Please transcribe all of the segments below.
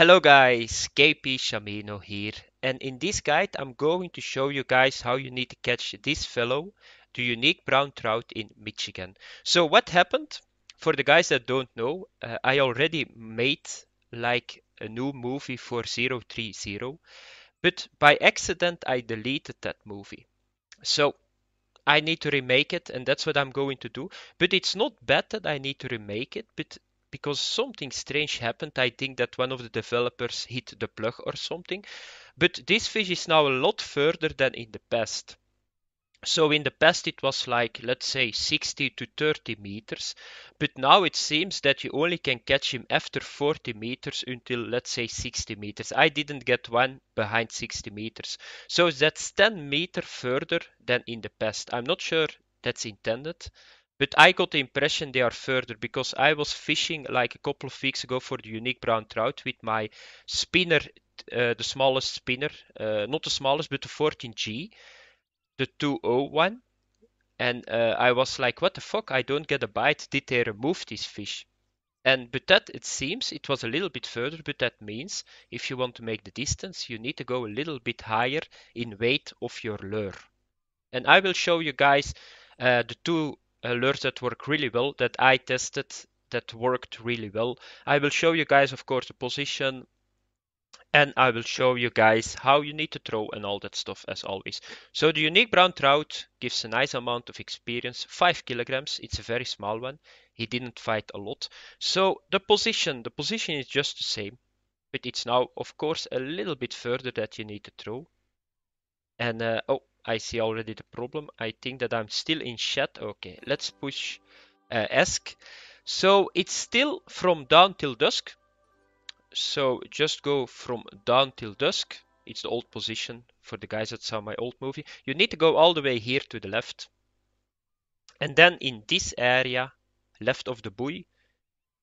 Hello guys, KP Shamino here and in this guide I'm going to show you guys how you need to catch this fellow, the unique brown trout in Michigan. So what happened? For the guys that don't know, uh, I already made like a new movie for 030 but by accident I deleted that movie. So I need to remake it and that's what I'm going to do. But it's not bad that I need to remake it, but because something strange happened. I think that one of the developers hit the plug or something. But this fish is now a lot further than in the past. So in the past it was like, let's say 60 to 30 meters, but now it seems that you only can catch him after 40 meters until let's say 60 meters. I didn't get one behind 60 meters. So that's 10 meter further than in the past. I'm not sure that's intended, but I got the impression they are further because I was fishing like a couple of weeks ago for the unique brown trout with my spinner, uh, the smallest spinner, uh, not the smallest, but the 14G, the 201. And uh, I was like, what the fuck? I don't get a bite. Did they remove this fish? And but that it seems it was a little bit further, but that means if you want to make the distance, you need to go a little bit higher in weight of your lure. And I will show you guys uh, the two lures that work really well that I tested that worked really well. I will show you guys, of course, the position and I will show you guys how you need to throw and all that stuff as always. So the unique brown trout gives a nice amount of experience, 5 kilograms, it's a very small one. He didn't fight a lot. So the position, the position is just the same, but it's now of course a little bit further that you need to throw. And uh, oh, I see already the problem. I think that I'm still in chat. Okay, let's push uh, ask. So it's still from dawn till dusk. So just go from dawn till dusk. It's the old position for the guys that saw my old movie. You need to go all the way here to the left. And then in this area, left of the buoy,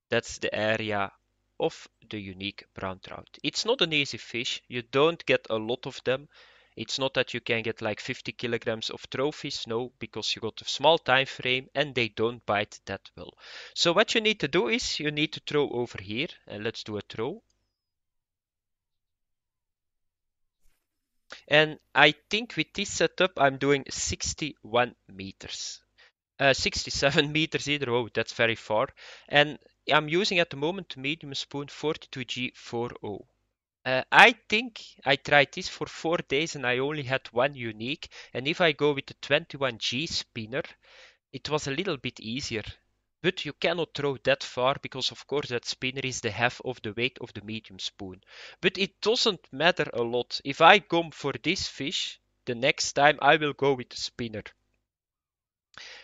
that's the area of the unique brown trout. It's not an easy fish. You don't get a lot of them. It's not that you can get like 50 kilograms of trophies, no, because you got a small time frame and they don't bite that well. So what you need to do is you need to throw over here and let's do a throw. And I think with this setup, I'm doing 61 meters. Uh, 67 meters either, oh, that's very far. And I'm using at the moment medium spoon 42G40. Uh, I think I tried this for four days and I only had one unique. And if I go with the 21G spinner, it was a little bit easier. But you cannot throw that far because of course that spinner is the half of the weight of the medium spoon. But it doesn't matter a lot. If I come for this fish, the next time I will go with the spinner.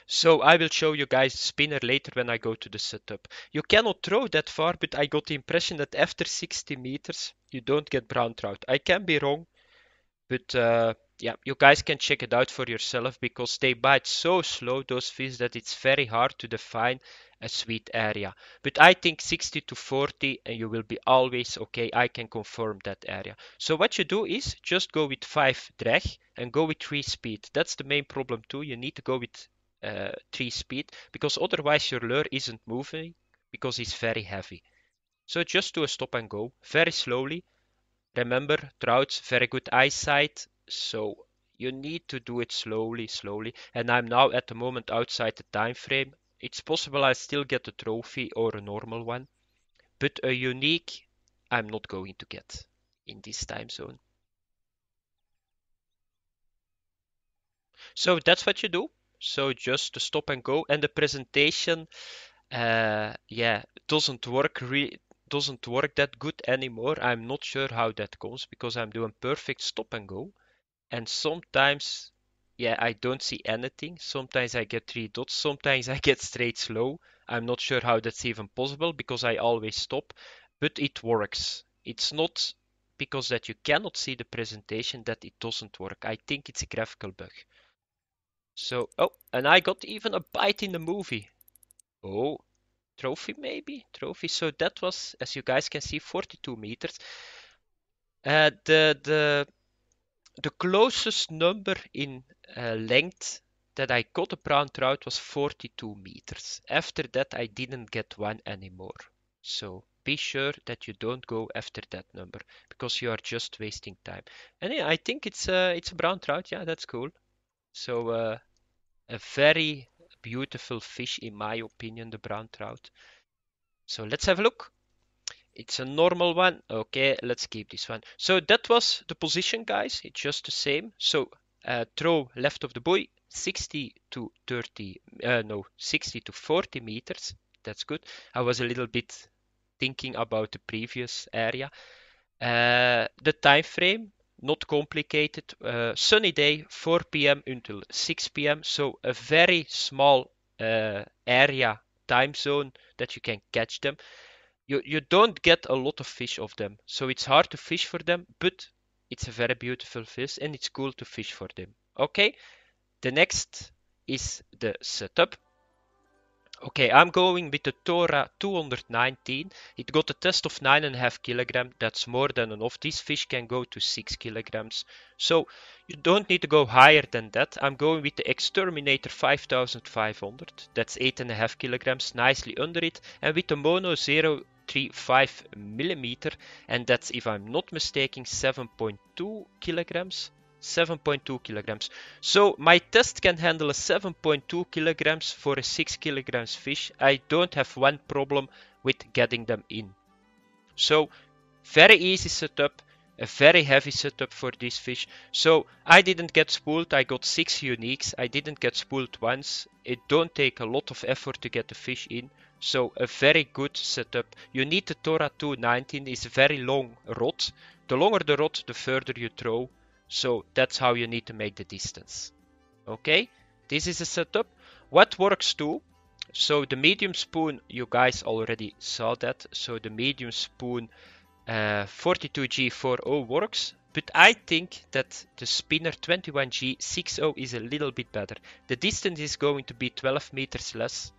So I will show you guys the spinner later when I go to the setup. You cannot throw that far, but I got the impression that after 60 meters, you don't get brown trout. I can be wrong, but uh, yeah, you guys can check it out for yourself because they bite so slow, those fish, that it's very hard to define a sweet area. But I think 60 to 40 and you will be always okay. I can confirm that area. So what you do is just go with 5 drag and go with 3 speed. That's the main problem too. You need to go with uh, 3 speed because otherwise your lure isn't moving because it's very heavy. So just do a stop and go very slowly. Remember, trouts, very good eyesight, so you need to do it slowly, slowly. And I'm now at the moment outside the time frame. It's possible I still get a trophy or a normal one, but a unique I'm not going to get in this time zone. So that's what you do. So just to stop and go and the presentation, uh, yeah, doesn't work re doesn't work that good anymore. I'm not sure how that goes because I'm doing perfect stop and go. And sometimes, yeah, I don't see anything. Sometimes I get three dots. Sometimes I get straight slow. I'm not sure how that's even possible because I always stop, but it works. It's not because that you cannot see the presentation that it doesn't work. I think it's a graphical bug. So, oh, and I got even a bite in the movie. Oh, trophy maybe? Trophy. So that was, as you guys can see, 42 meters. Uh, the, the, the closest number in uh, length that I got a brown trout was 42 meters. After that, I didn't get one anymore. So be sure that you don't go after that number because you are just wasting time. And yeah, I think it's a, it's a brown trout. Yeah, that's cool. So uh, a very beautiful fish in my opinion, the brown trout. So let's have a look. It's a normal one. Okay, let's keep this one. So that was the position, guys. It's just the same. So uh, throw left of the buoy, 60 to 30, uh, no, 60 to 40 meters. That's good. I was a little bit thinking about the previous area. Uh, the time frame, not complicated. Uh, sunny day, 4 p.m. until 6 p.m. So a very small uh, area time zone that you can catch them. You, you don't get a lot of fish of them, so it's hard to fish for them, but it's a very beautiful fish and it's cool to fish for them. Okay, the next is the setup. Okay, I'm going with the Tora 219. It got a test of 9.5 kilogram. That's more than enough. This fish can go to 6 kilograms. So you don't need to go higher than that. I'm going with the Exterminator 5500. That's 8.5 kilograms, nicely under it. And with the Mono 035 millimeter. And that's, if I'm not mistaken, 7.2 kilograms. 7.2 kilograms. So my test can handle a 7.2 kilograms for a 6 kilograms fish. I don't have one problem with getting them in. So very easy setup, a very heavy setup for this fish. So I didn't get spooled, I got 6 uniques, I didn't get spooled once. It don't take a lot of effort to get the fish in. So a very good setup. You need the Tora 219, is a very long rod. The longer the rod, the further you throw. So that's how you need to make the distance. Okay, this is a setup. What works too? So the medium spoon, you guys already saw that. So the medium spoon uh, 42G40 works. But I think that the spinner 21G60 is a little bit better. The distance is going to be 12 meters less.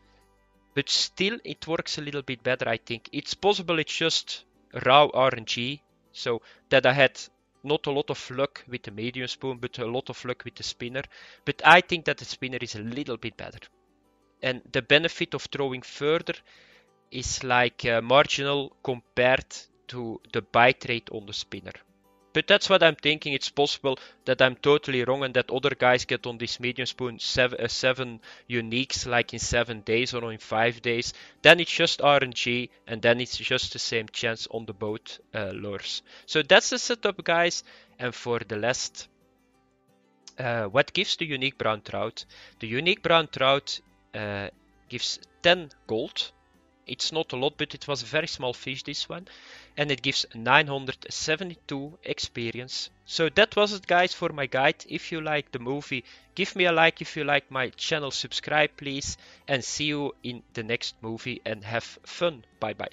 But still it works a little bit better I think. It's possible it's just raw RNG. So that I had not a lot of luck with the medium spoon, but a lot of luck with the spinner. But I think that the spinner is a little bit better. And the benefit of throwing further is like uh, marginal compared to the bite rate on the spinner. But that's what I'm thinking. It's possible that I'm totally wrong and that other guys get on this medium spoon seven, uh, seven uniques like in seven days or in five days. Then it's just RNG and then it's just the same chance on the boat uh, lures. So that's the setup, guys. And for the last, uh, what gives the unique brown trout? The unique brown trout uh, gives 10 gold it's not a lot, but it was a very small fish, this one. And it gives 972 experience. So that was it, guys, for my guide. If you like the movie, give me a like. If you like my channel, subscribe, please. And see you in the next movie and have fun. Bye-bye.